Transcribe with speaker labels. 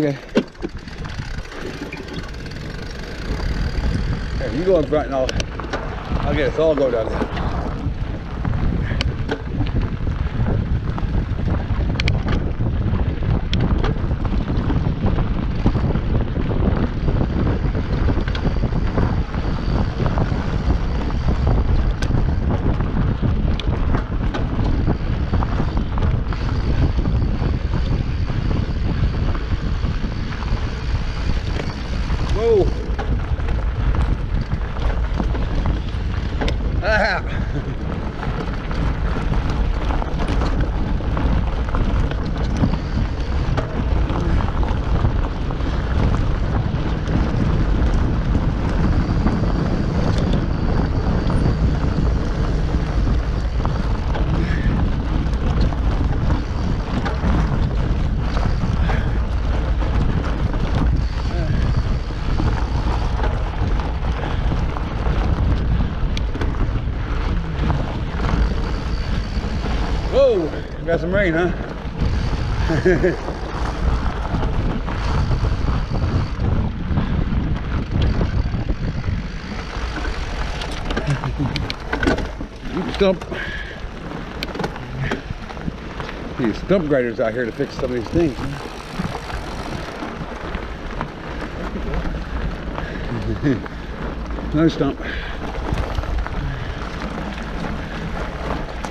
Speaker 1: Okay.
Speaker 2: Here, you go front and I'll, I'll get us all go down there. Whoa. Ah. Whoa, got some rain, huh? stump. These stump grinders out here to fix some of these things. huh? no stump.